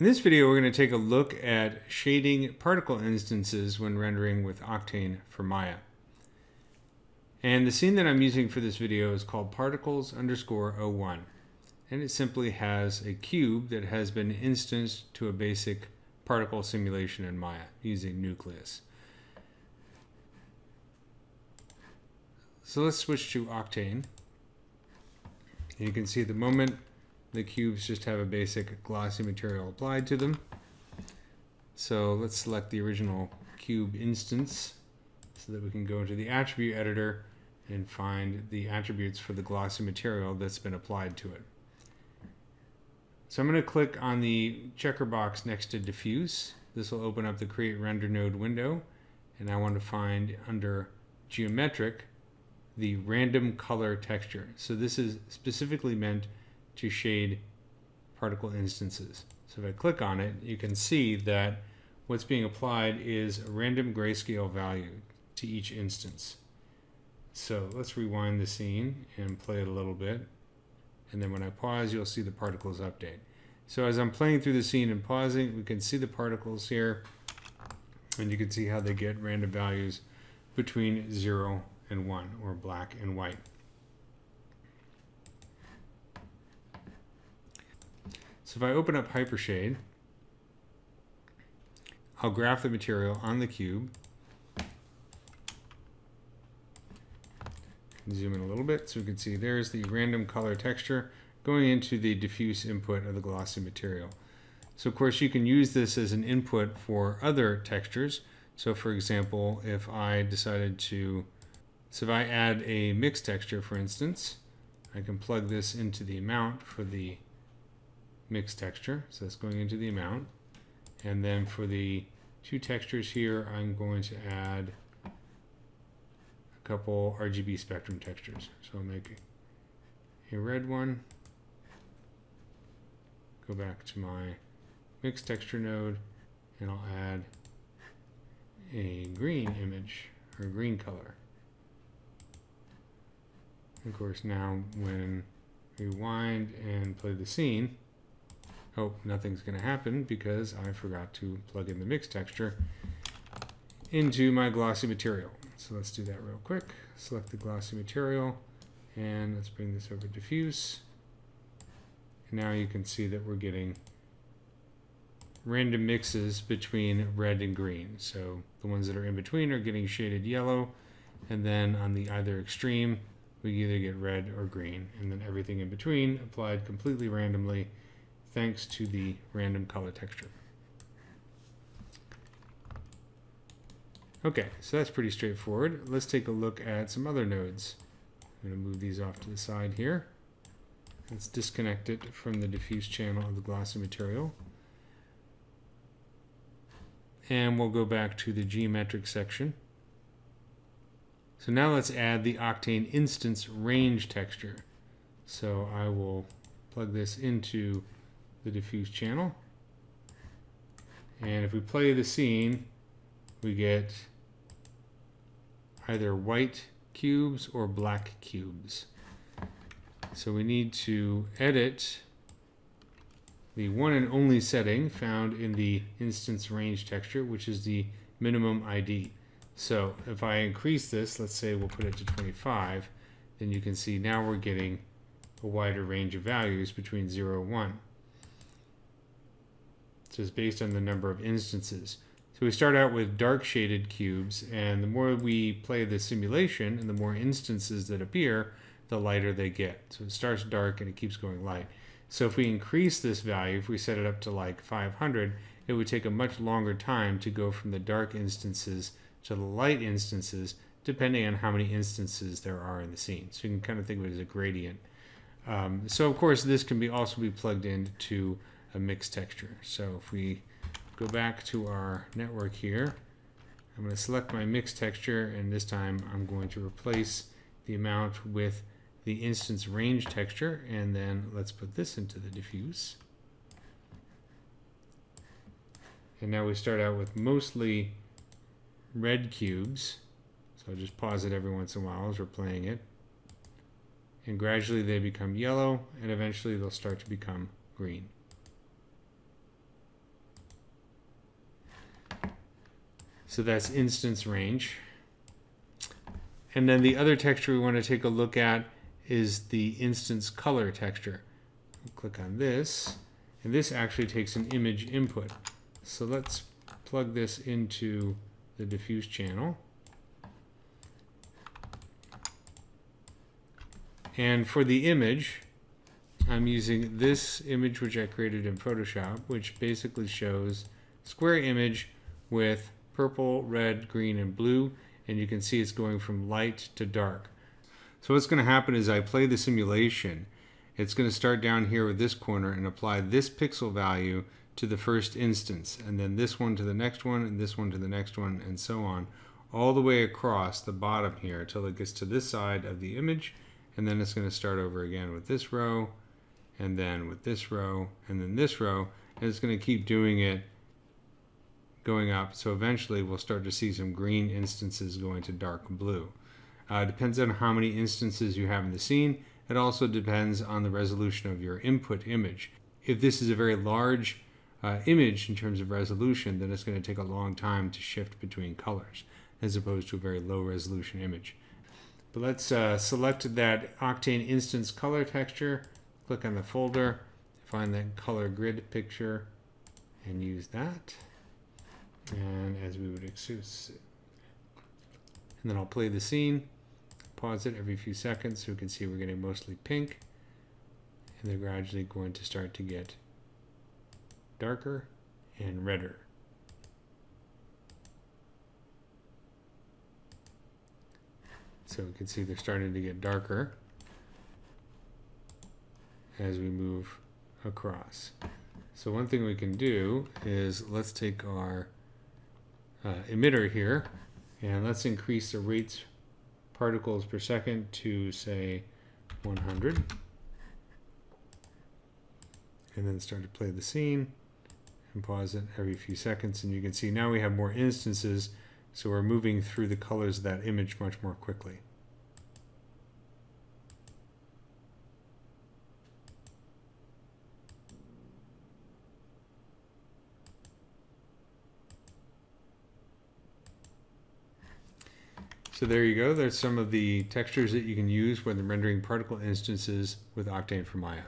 In this video, we're going to take a look at shading particle instances when rendering with Octane for Maya. And the scene that I'm using for this video is called particles underscore 01. And it simply has a cube that has been instanced to a basic particle simulation in Maya using Nucleus. So let's switch to Octane. And you can see the moment the cubes just have a basic glossy material applied to them. So let's select the original cube instance so that we can go into the attribute editor and find the attributes for the glossy material that's been applied to it. So I'm going to click on the checker box next to diffuse. This will open up the create render node window and I want to find under geometric the random color texture. So this is specifically meant to shade particle instances. So if I click on it, you can see that what's being applied is a random grayscale value to each instance. So let's rewind the scene and play it a little bit. And then when I pause, you'll see the particles update. So as I'm playing through the scene and pausing, we can see the particles here. And you can see how they get random values between 0 and 1, or black and white. So if I open up Hypershade, I'll graph the material on the cube. Zoom in a little bit so we can see there's the random color texture going into the diffuse input of the glossy material. So of course you can use this as an input for other textures. So for example, if I decided to, so if I add a mix texture for instance, I can plug this into the amount for the mix texture. So that's going into the amount. And then for the two textures here, I'm going to add a couple RGB spectrum textures. So I'll make a red one. Go back to my mix texture node and I'll add a green image or green color. Of course, now when we wind and play the scene, Oh, nothing's going to happen because I forgot to plug in the mix texture into my glossy material. So let's do that real quick. Select the glossy material and let's bring this over to diffuse. And now you can see that we're getting random mixes between red and green. So the ones that are in between are getting shaded yellow and then on the either extreme we either get red or green and then everything in between applied completely randomly thanks to the random color texture. Okay, so that's pretty straightforward. Let's take a look at some other nodes. I'm going to move these off to the side here. Let's disconnect it from the diffuse channel of the glossy material. And we'll go back to the geometric section. So now let's add the Octane instance range texture. So I will plug this into the diffuse channel. And if we play the scene, we get either white cubes or black cubes. So we need to edit the one and only setting found in the instance range texture, which is the minimum ID. So if I increase this, let's say we'll put it to 25, then you can see now we're getting a wider range of values between 0 and 1. It's based on the number of instances. So we start out with dark shaded cubes, and the more we play the simulation and the more instances that appear, the lighter they get. So it starts dark and it keeps going light. So if we increase this value, if we set it up to like 500, it would take a much longer time to go from the dark instances to the light instances, depending on how many instances there are in the scene. So you can kind of think of it as a gradient. Um, so of course, this can be also be plugged into a mixed texture. So if we go back to our network here, I'm going to select my mixed texture and this time I'm going to replace the amount with the instance range texture and then let's put this into the diffuse. And now we start out with mostly red cubes. So I'll just pause it every once in a while as we're playing it. And gradually they become yellow and eventually they'll start to become green. So that's instance range. And then the other texture we want to take a look at is the instance color texture. click on this, and this actually takes an image input. So let's plug this into the diffuse channel. And for the image, I'm using this image which I created in Photoshop, which basically shows square image with purple, red, green, and blue. And you can see it's going from light to dark. So what's going to happen is I play the simulation. It's going to start down here with this corner and apply this pixel value to the first instance, and then this one to the next one, and this one to the next one, and so on, all the way across the bottom here until it gets to this side of the image, and then it's going to start over again with this row, and then with this row, and then this row, and it's going to keep doing it going up. So eventually we'll start to see some green instances going to dark blue. Uh, depends on how many instances you have in the scene. It also depends on the resolution of your input image. If this is a very large uh, image in terms of resolution, then it's going to take a long time to shift between colors as opposed to a very low resolution image. But let's uh, select that Octane instance color texture, click on the folder, find that color grid picture, and use that. And as we would expect, and then I'll play the scene, pause it every few seconds so we can see we're getting mostly pink. And they're gradually going to start to get darker and redder. So we can see they're starting to get darker as we move across. So one thing we can do is let's take our uh, emitter here and let's increase the rates particles per second to say 100 and then start to play the scene and pause it every few seconds and you can see now we have more instances so we're moving through the colors of that image much more quickly. So there you go. There's some of the textures that you can use when rendering particle instances with Octane for Maya.